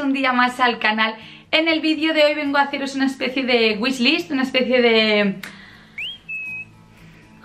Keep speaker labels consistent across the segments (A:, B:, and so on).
A: un día más al canal En el vídeo de hoy vengo a haceros una especie de wishlist, una especie de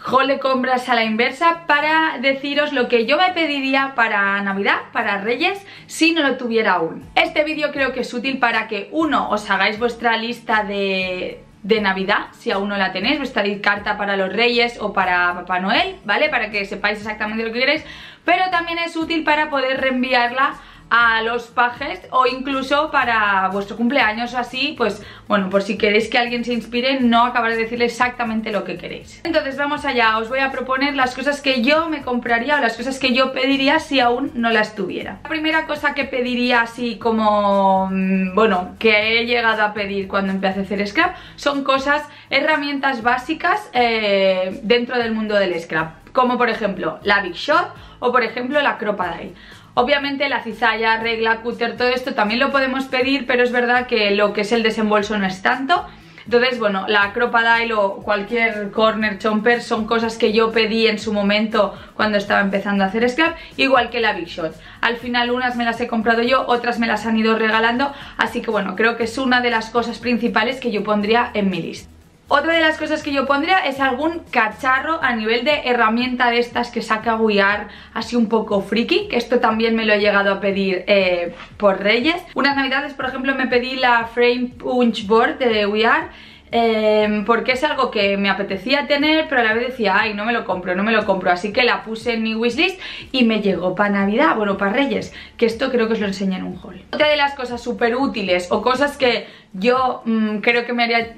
A: haul compras a la inversa para deciros lo que yo me pediría para Navidad, para Reyes, si no lo tuviera aún. Este vídeo creo que es útil para que uno os hagáis vuestra lista de, de Navidad, si aún no la tenéis, vuestra carta para los Reyes o para Papá Noel, ¿vale? Para que sepáis exactamente lo que queréis, pero también es útil para poder reenviarla a los pajes o incluso para vuestro cumpleaños o así, pues bueno, por si queréis que alguien se inspire, no acabar de decirle exactamente lo que queréis. Entonces vamos allá, os voy a proponer las cosas que yo me compraría o las cosas que yo pediría si aún no las tuviera. La primera cosa que pediría así como, mm, bueno, que he llegado a pedir cuando empecé a hacer scrap, son cosas, herramientas básicas eh, dentro del mundo del scrap, como por ejemplo la Big Shot o por ejemplo la Crocodile. Obviamente la cizalla, regla, cúter, todo esto también lo podemos pedir, pero es verdad que lo que es el desembolso no es tanto. Entonces, bueno, la Crocodile o cualquier corner chomper son cosas que yo pedí en su momento cuando estaba empezando a hacer scrap, igual que la Big Shot. Al final unas me las he comprado yo, otras me las han ido regalando, así que bueno, creo que es una de las cosas principales que yo pondría en mi lista. Otra de las cosas que yo pondría es algún cacharro a nivel de herramienta de estas que saca guiar así un poco friki, que esto también me lo he llegado a pedir eh, por Reyes. Unas navidades, por ejemplo, me pedí la Frame Punch Board de WeAre em, porque es algo que me apetecía tener pero a la vez decía, ay, no me lo compro, no me lo compro así que la puse en mi wishlist y me llegó para Navidad, bueno, para Reyes que esto creo que os lo enseñé en un haul Otra de las cosas súper útiles o cosas que yo mm, creo que me haría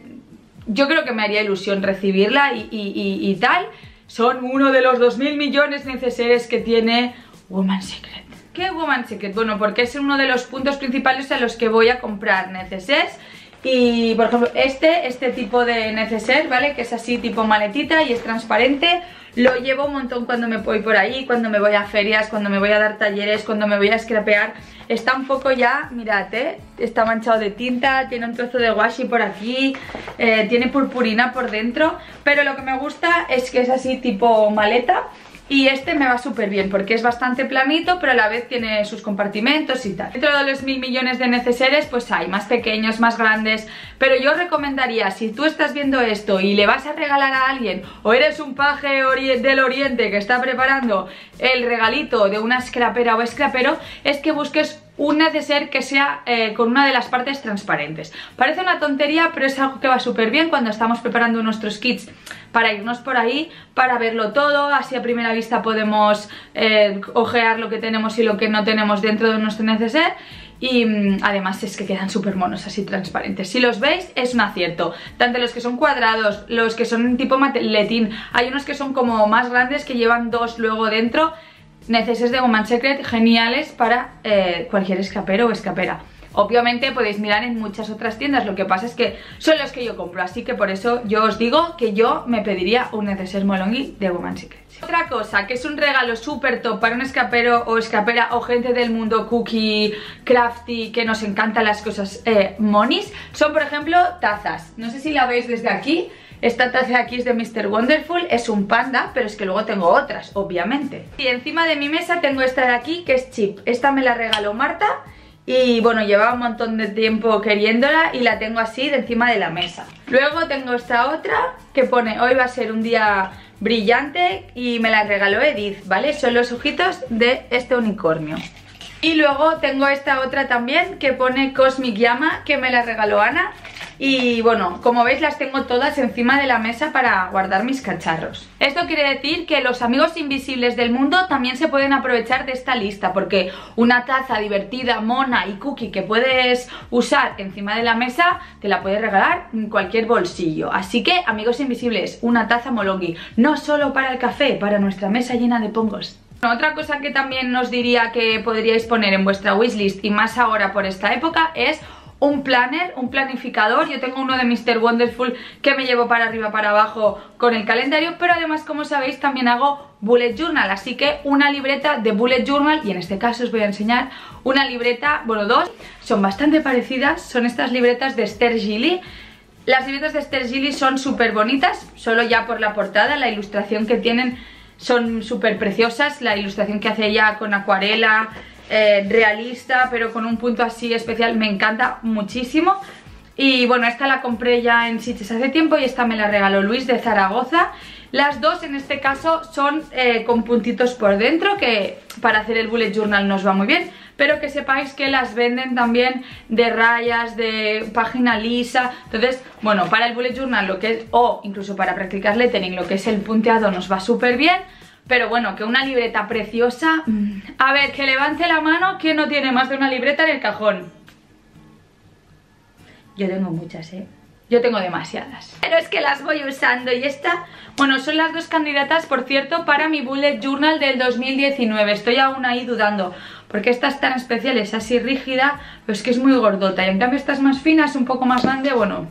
A: yo creo que me haría ilusión recibirla y, tal. Son uno de los 2.000 millones necesarios que tiene Woman Secret. ¿Qué Woman Secret? Bueno, porque es uno de los puntos principales a los que voy a comprar neceses y por ejemplo este, este tipo de neceser, ¿vale? Que es así tipo maletita y es transparente Lo llevo un montón cuando me voy por ahí, cuando me voy a ferias, cuando me voy a dar talleres, cuando me voy a scrapear Está un poco ya, mirad, ¿eh? Está manchado de tinta, tiene un trozo de washi por aquí eh, Tiene purpurina por dentro Pero lo que me gusta es que es así tipo maleta y este me va súper bien porque es bastante planito pero a la vez tiene sus compartimentos y tal. Dentro de los mil millones de neceseres pues hay más pequeños, más grandes, pero yo recomendaría si tú estás viendo esto y le vas a regalar a alguien o eres un paje del oriente que está preparando el regalito de una scrapera o escrapero es que busques un neceser que sea eh, con una de las partes transparentes. Parece una tontería, pero es algo que va súper bien cuando estamos preparando nuestros kits para irnos por ahí, para verlo todo, así a primera vista podemos eh, ojear lo que tenemos y lo que no tenemos dentro de nuestro neceser y mm, además es que quedan súper monos así transparentes. Si los veis es un acierto, tanto los que son cuadrados, los que son tipo maletín, hay unos que son como más grandes que llevan dos luego dentro neceses de Woman Secret geniales para eh, cualquier escapero o escapera. Obviamente podéis mirar en muchas otras tiendas, lo que pasa es que son los que yo compro, así que por eso yo os digo que yo me pediría un neceser Molongi de Woman Secret. Otra cosa que es un regalo súper top para un escapero o escapera o gente del mundo cookie, crafty, que nos encantan las cosas eh, monis, son por ejemplo tazas. No sé si la veis desde aquí, esta taza aquí es de Mr. Wonderful, es un panda, pero es que luego tengo otras, obviamente. Y encima de mi mesa tengo esta de aquí, que es chip. Esta me la regaló Marta y bueno, llevaba un montón de tiempo queriéndola y la tengo así de encima de la mesa. Luego tengo esta otra que pone, hoy va a ser un día brillante y me la regaló Edith, ¿vale? Son los ojitos de este unicornio. Y luego tengo esta otra también que pone Cosmic Llama, que me la regaló Ana y bueno, como veis las tengo todas encima de la mesa para guardar mis cacharros. Esto quiere decir que los amigos invisibles del mundo también se pueden aprovechar de esta lista porque una taza divertida, mona y cookie que puedes usar encima de la mesa te la puedes regalar en cualquier bolsillo. Así que amigos invisibles, una taza molongi, no solo para el café, para nuestra mesa llena de pongos. Otra cosa que también os diría que podríais poner en vuestra wishlist y más ahora por esta época es un planner, un planificador. Yo tengo uno de Mr. Wonderful que me llevo para arriba, para abajo con el calendario, pero además, como sabéis, también hago bullet journal, así que una libreta de bullet journal, y en este caso os voy a enseñar una libreta, bueno, dos, son bastante parecidas, son estas libretas de Esther Gilly. Las libretas de Esther Gilly son súper bonitas, solo ya por la portada, la ilustración que tienen son súper preciosas, la ilustración que hace ella con acuarela, eh, realista, pero con un punto así especial, me encanta muchísimo. Y bueno, esta la compré ya en Sitges hace tiempo y esta me la regaló Luis de Zaragoza. Las dos en este caso son eh, con puntitos por dentro, que para hacer el bullet journal nos va muy bien. Pero que sepáis que las venden también de rayas, de página lisa. Entonces, bueno, para el bullet journal lo que es, o incluso para practicar lettering, lo que es el punteado nos va súper bien. Pero bueno, que una libreta preciosa... A ver, que levante la mano, ¿quién no tiene más de una libreta en el cajón? Yo tengo muchas, ¿eh? Yo tengo demasiadas. Pero es que las voy usando y esta... Bueno, son las dos candidatas, por cierto, para mi Bullet Journal del 2019. Estoy aún ahí dudando. Porque esta es tan especial, es así rígida, pero es que es muy gordota. Y en cambio esta es más fina, es un poco más grande, bueno...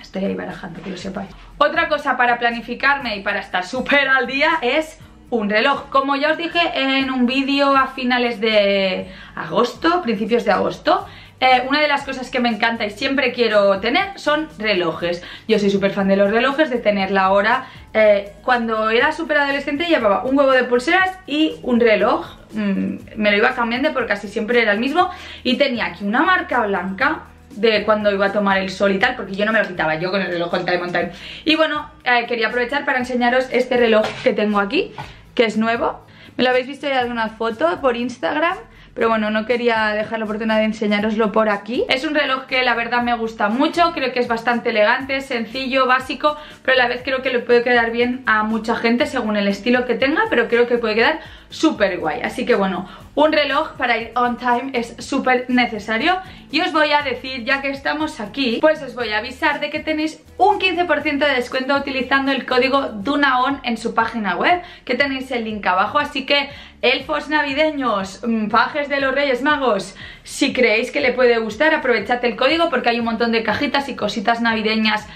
A: Estoy ahí barajando, que lo sepáis. Otra cosa para planificarme y para estar súper al día es un reloj. Como ya os dije en un vídeo a finales de agosto, principios de agosto, eh, una de las cosas que me encanta y siempre quiero tener son relojes. Yo soy súper fan de los relojes, de tener la hora. Eh, cuando era súper adolescente llevaba un huevo de pulseras y un reloj. Mm, me lo iba cambiando porque casi siempre era el mismo. Y tenía aquí una marca blanca de cuando iba a tomar el sol y tal, porque yo no me lo quitaba, yo con el reloj con Time on Time. Y bueno, eh, quería aprovechar para enseñaros este reloj que tengo aquí, que es nuevo. Me lo habéis visto en alguna foto por Instagram pero bueno, no quería dejar la oportunidad de enseñaroslo por aquí. Es un reloj que la verdad me gusta mucho, creo que es bastante elegante, sencillo, básico, pero a la vez creo que le puede quedar bien a mucha gente según el estilo que tenga, pero creo que puede quedar súper guay. Así que bueno, un reloj para ir on time es súper necesario. Y os voy a decir, ya que estamos aquí, pues os voy a avisar de que tenéis un 15% de descuento utilizando el código DUNAON en su página web, que tenéis el link abajo, así que elfos navideños, mm, pajes de los Reyes Magos, si creéis que le puede gustar, aprovechad el código porque hay un montón de cajitas y cositas navideñas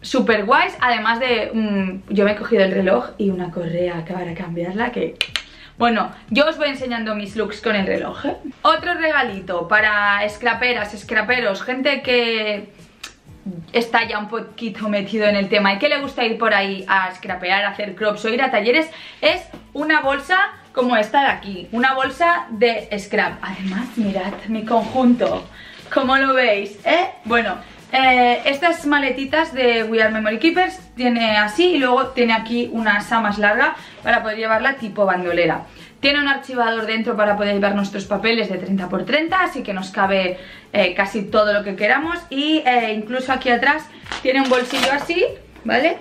A: súper guays, además de, mm, yo me he cogido el reloj y una correa para cambiarla que bueno, yo os voy enseñando mis looks con el reloj ¿eh? Otro regalito para scraperas, scraperos, gente que está ya un poquito metido en el tema y que le gusta ir por ahí a scrapear, a hacer crops o ir a talleres Es una bolsa como esta de aquí, una bolsa de scrap Además, mirad mi conjunto, ¿cómo lo veis? ¿Eh? Bueno, eh, estas maletitas de We Are Memory Keepers tiene así y luego tiene aquí una asa más larga para poder llevarla tipo bandolera. Tiene un archivador dentro para poder llevar nuestros papeles de 30x30, así que nos cabe eh, casi todo lo que queramos. Y eh, incluso aquí atrás tiene un bolsillo así, ¿vale?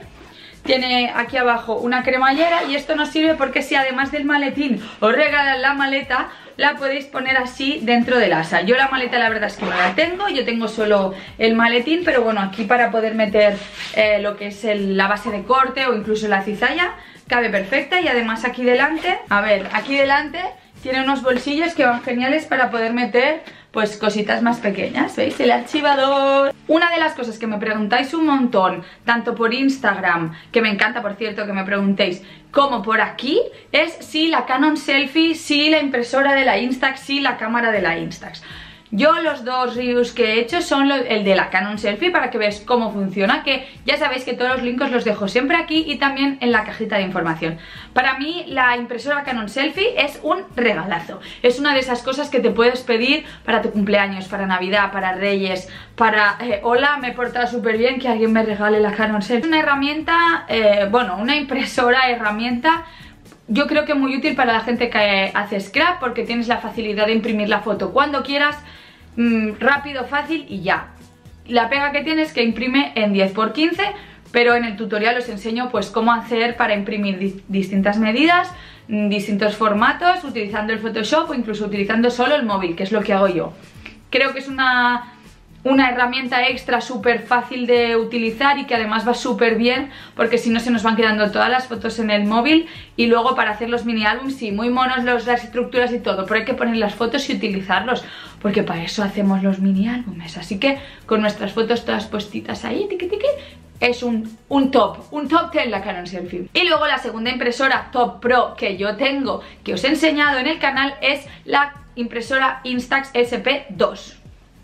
A: Tiene aquí abajo una cremallera y esto nos sirve porque si además del maletín os regalan la maleta, la podéis poner así dentro del asa. Yo la maleta la verdad es que no la tengo, yo tengo solo el maletín, pero bueno, aquí para poder meter eh, lo que es la base de corte o incluso la cizalla, cabe perfecta y además aquí delante, a ver, aquí delante tiene unos bolsillos que van geniales para poder meter pues cositas más pequeñas, ¿veis? El archivador. Una de las cosas que me preguntáis un montón, tanto por Instagram, que me encanta por cierto que me preguntéis, como por aquí, es si la Canon Selfie, si la impresora de la Instax, si la cámara de la Instax. Yo los dos reviews que he hecho son el de la Canon Selfie para que veáis cómo funciona, que ya sabéis que todos los links los dejo siempre aquí y también en la cajita de información. Para mí la impresora Canon Selfie es un regalazo, es una de esas cosas que te puedes pedir para tu cumpleaños, para Navidad, para Reyes, para eh, hola, me he portado súper bien, que alguien me regale la Canon Selfie. Es una herramienta, eh, bueno, una impresora herramienta yo creo que muy útil para la gente que hace scrap porque tienes la facilidad de imprimir la foto cuando quieras Mm, rápido, fácil y ya. La pega que tiene es que imprime en 10x15, pero en el tutorial os enseño pues cómo hacer para imprimir distintas medidas, mm, distintos formatos, utilizando el Photoshop o incluso utilizando solo el móvil, que es lo que hago yo. Creo que es una una herramienta extra súper fácil de utilizar y que además va súper bien porque si no se nos van quedando todas las fotos en el móvil y luego para hacer los mini álbums, sí, muy monos los, las estructuras y todo, pero hay que poner las fotos y utilizarlos porque para eso hacemos los mini álbumes, así que con nuestras fotos todas puestitas ahí, tiqui, tiqui, es un, un, top, un top 10 la Canon Selfie. Y luego la segunda impresora Top Pro que yo tengo, que os he enseñado en el canal, es la impresora Instax SP2.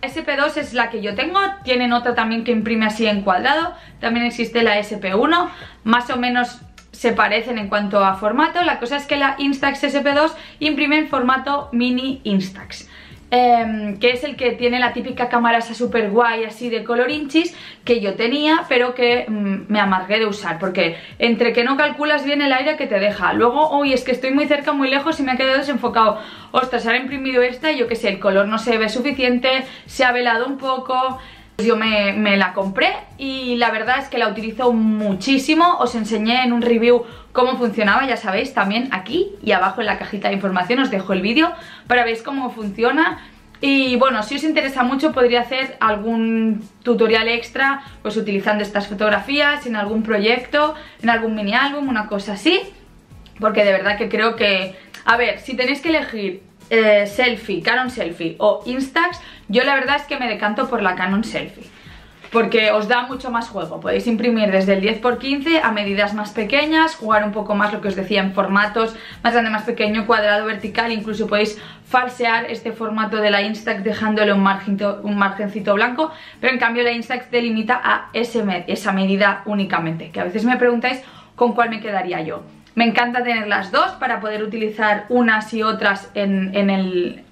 A: SP2 es la que yo tengo, tienen otra también que imprime así en cuadrado, también existe la SP1, más o menos se parecen en cuanto a formato, la cosa es que la Instax SP2 imprime en formato mini Instax. Em, que es el que tiene la típica cámara esa super guay así de color inchis que yo tenía pero que mm, me amargué de usar porque entre que no calculas bien el aire que te deja luego, uy, es que estoy muy cerca, muy lejos y me ha quedado desenfocado. Ostras, ahora he imprimido esta y yo que sé, el color no se ve suficiente se ha velado un poco yo me, me, la compré y la verdad es que la utilizo muchísimo. Os enseñé en un review cómo funcionaba, ya sabéis, también aquí y abajo en la cajita de información os dejo el vídeo para ver cómo funciona. Y bueno, si os interesa mucho podría hacer algún tutorial extra pues utilizando estas fotografías en algún proyecto, en algún mini álbum, una cosa así porque de verdad que creo que... A ver, si tenéis que elegir eh, selfie, Canon Selfie o Instax, yo la verdad es que me decanto por la Canon Selfie. Porque os da mucho más juego, podéis imprimir desde el 10x15 a medidas más pequeñas, jugar un poco más lo que os decía en formatos más grande, más pequeño, cuadrado, vertical, incluso podéis falsear este formato de la Instax dejándole un, un margencito blanco, pero en cambio la Instax delimita a esa medida únicamente, que a veces me preguntáis con cuál me quedaría yo. Me encanta tener las dos para poder utilizar unas y otras en, el,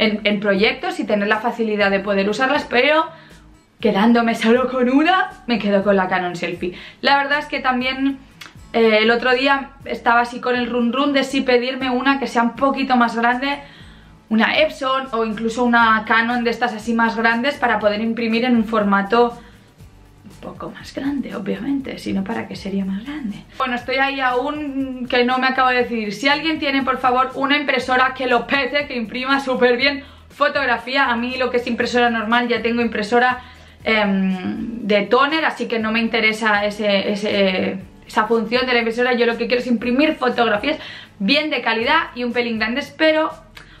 A: en, proyectos y tener la facilidad de poder usarlas, pero quedándome solo con una, me quedo con la Canon Selfie. La verdad es que también eh, el otro día estaba así con el run run de si pedirme una que sea un poquito más grande, una Epson o incluso una Canon de estas así más grandes para poder imprimir en un formato poco más grande, obviamente, sino para que sería más grande. Bueno, estoy ahí aún que no me acabo de decidir. Si alguien tiene, por favor, una impresora que lo pete, que imprima súper bien fotografía, a mí lo que es impresora normal, ya tengo impresora em, de toner, así que no me interesa esa función de la impresora, yo lo que quiero es imprimir fotografías bien de calidad y un pelín grandes, pero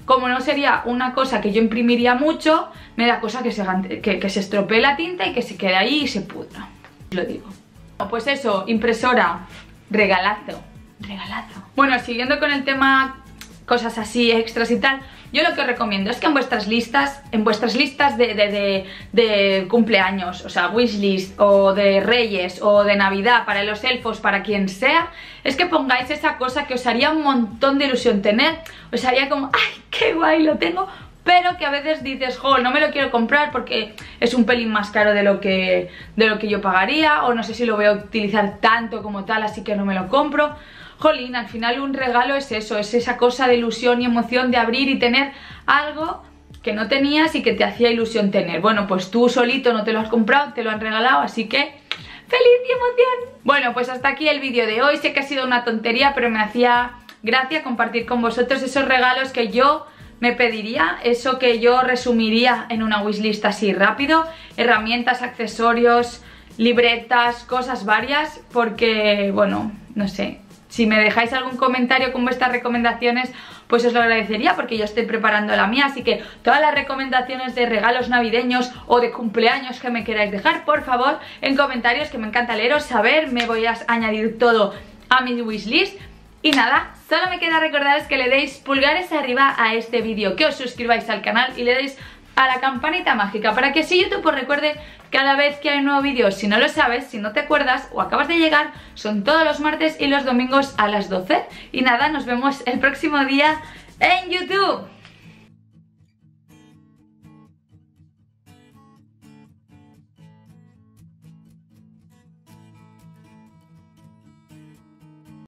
A: como no sería una cosa que yo imprimiría mucho, me da cosa que se, que, se estropee la tinta y que se quede ahí y se pudra. Lo digo. Pues eso, impresora, regalazo, regalazo. Bueno, siguiendo con el tema cosas así extras y tal, yo lo que os recomiendo es que en vuestras listas, en vuestras listas de, cumpleaños, o sea, wishlist, o de reyes, o de navidad, para los elfos, para quien sea, es que pongáis esa cosa que os haría un montón de ilusión tener, os haría como, ¡ay, qué guay, lo tengo! Pero que a veces dices, jo, no me lo quiero comprar porque es un pelín más caro de lo que, de lo que yo pagaría, o no sé si lo voy a utilizar tanto como tal, así que no me lo compro jolín, al final un regalo es eso, es esa cosa de ilusión y emoción de abrir y tener algo que no tenías y que te hacía ilusión tener. Bueno, pues tú solito no te lo has comprado, te lo han regalado, así que ¡feliz y emoción! Bueno, pues hasta aquí el vídeo de hoy. Sé que ha sido una tontería, pero me hacía gracia compartir con vosotros esos regalos que yo me pediría, eso que yo resumiría en una wishlist así rápido, herramientas, accesorios, libretas, cosas varias, porque, bueno, no sé, si me dejáis algún comentario con vuestras recomendaciones, pues os lo agradecería porque yo estoy preparando la mía, así que todas las recomendaciones de regalos navideños o de cumpleaños que me queráis dejar, por favor, en comentarios que me encanta leeros, saber, me voy a añadir todo a mi wishlist. Y nada, solo me queda recordaros que le deis pulgares arriba a este vídeo, que os suscribáis al canal y le deis a la campanita mágica para que si YouTube os recuerde cada vez que hay un nuevo vídeo. Si no lo sabes, si no te acuerdas o acabas de llegar, son todos los martes y los domingos a las 12. Y nada, nos vemos el próximo día en YouTube.